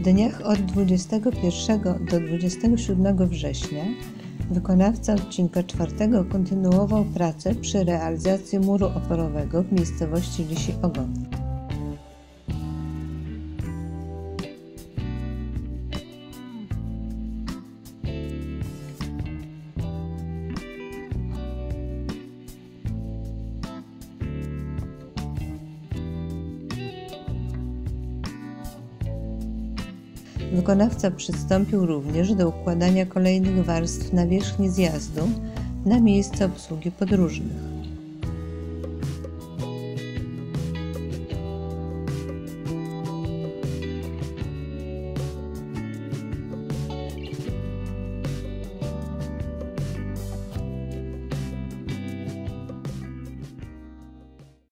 dniach od 21 do 27 września wykonawca odcinka czwartego kontynuował pracę przy realizacji muru oporowego w miejscowości Lisi Ogon. Wykonawca przystąpił również do układania kolejnych warstw nawierzchni zjazdu na miejsce obsługi podróżnych.